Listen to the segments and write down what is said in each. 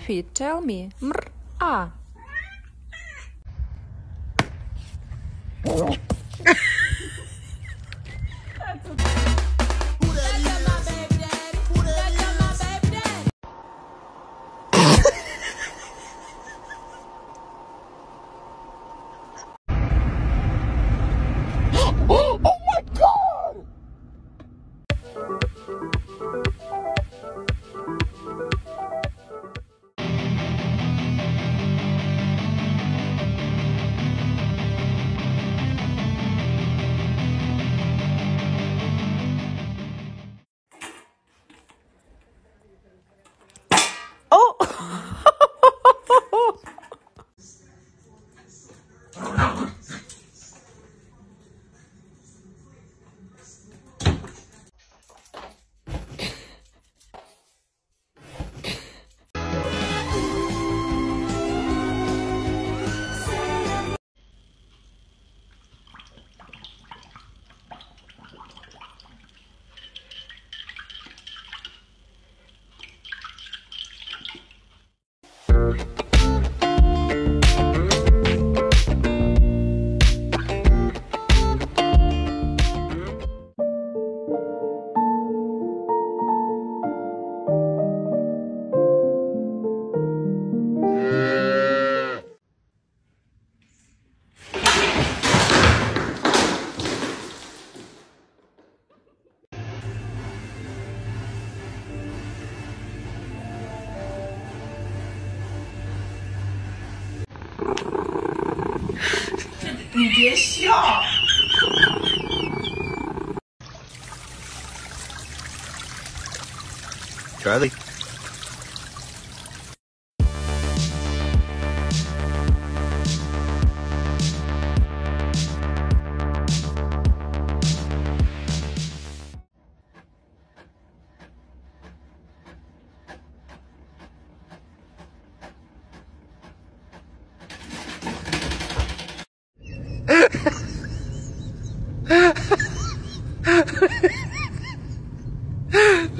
Sophie, tell me. Mr. Ah. Charlie.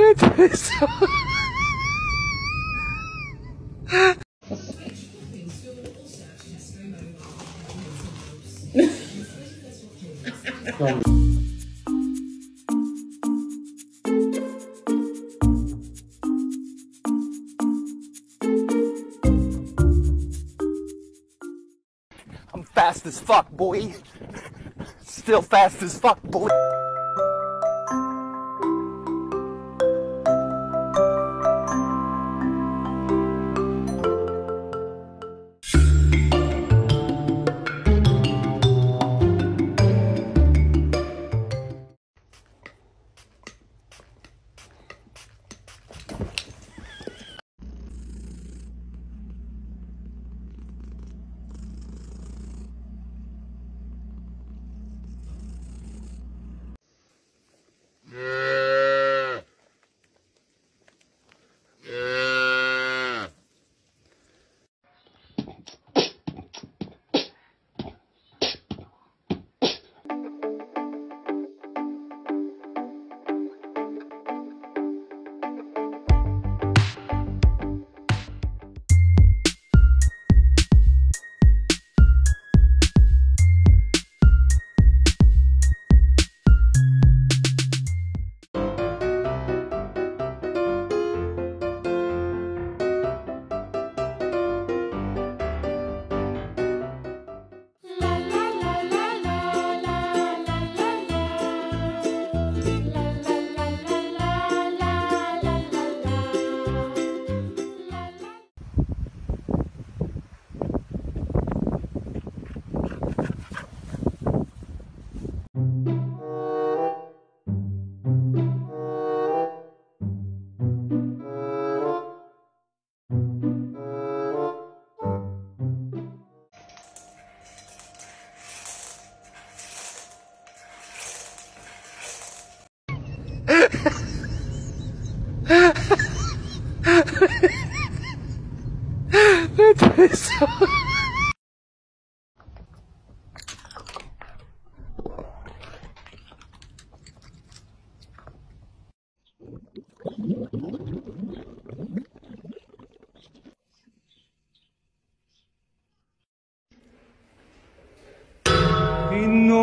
I'm fast as fuck, boy. Still fast as fuck, boy.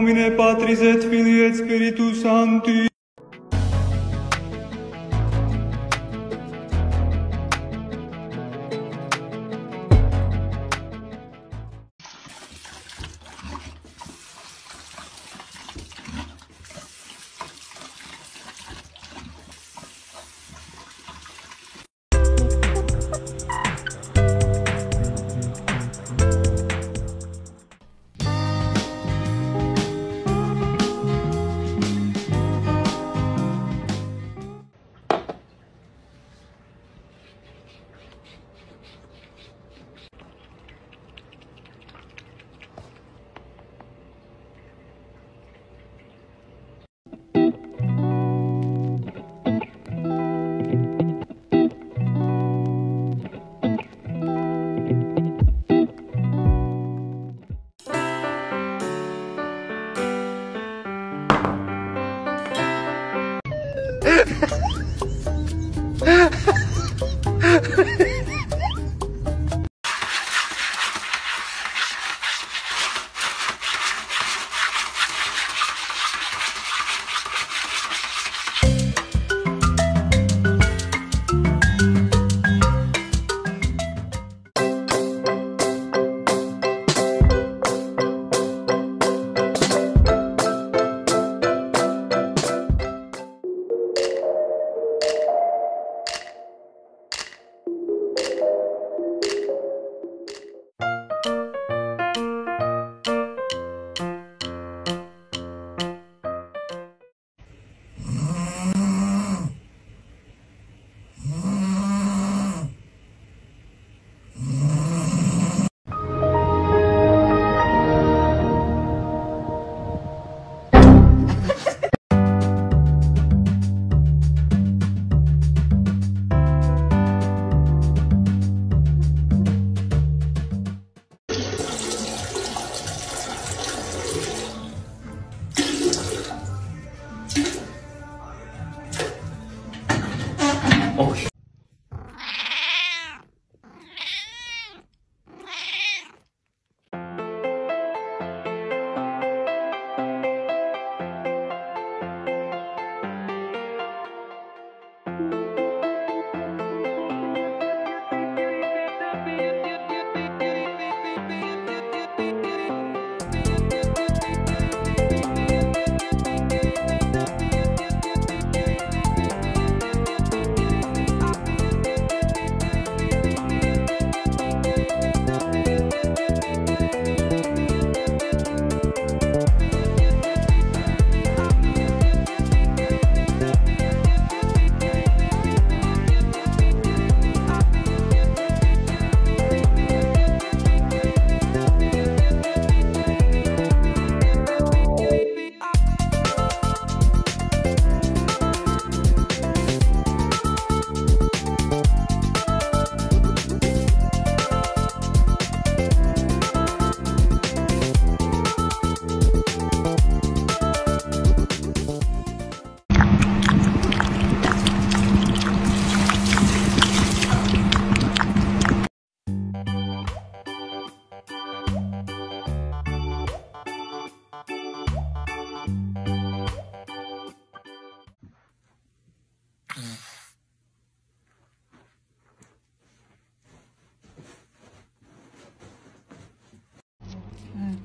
nomine Patris et Filii et Spiritus Sancti. อ่ะ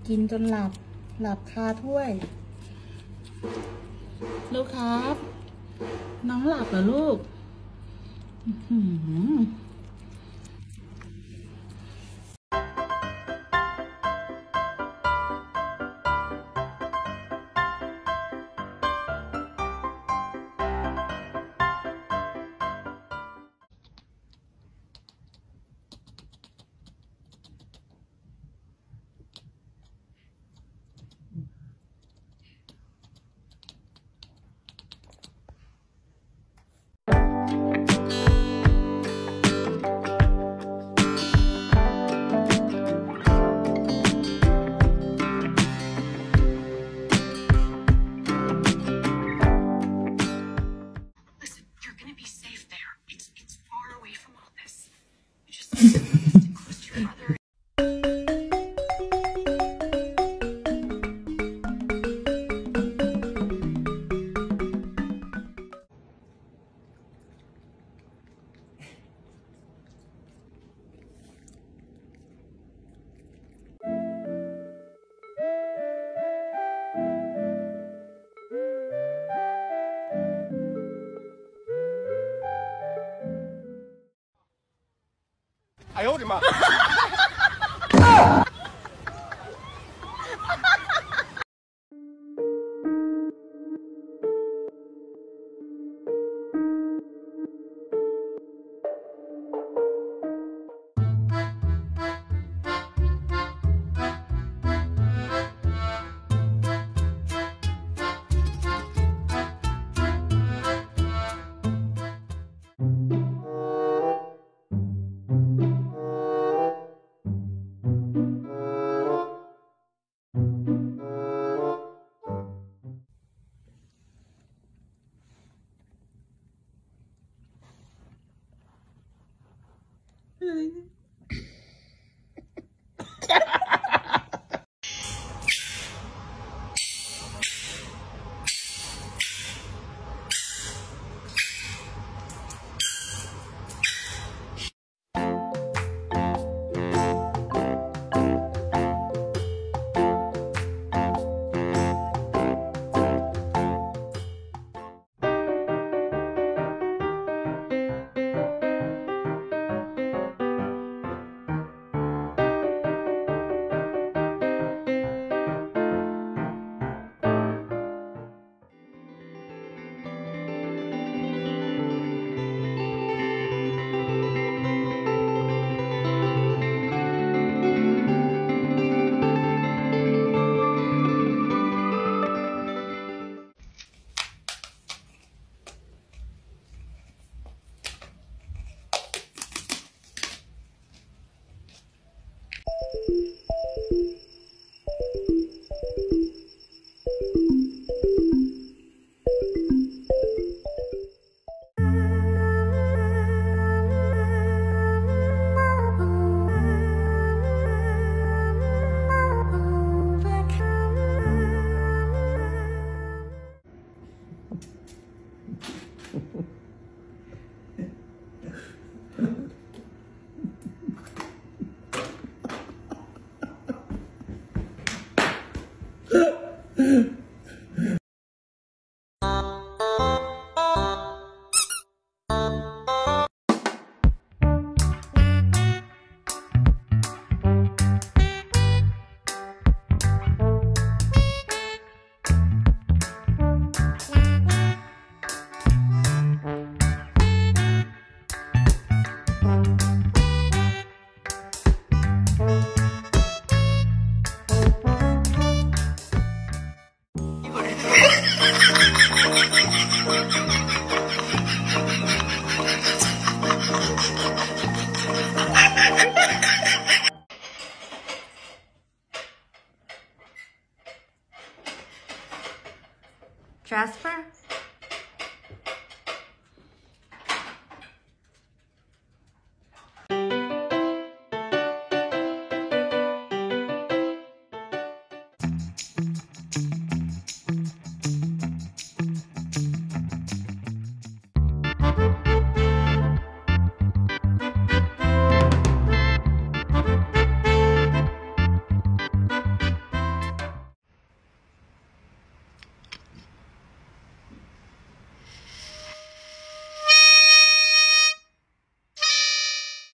กินจนหลับ หลับคาถ้วยลูกครับ น้องหลับเหรอลูก อื 哎呦我的妈嗯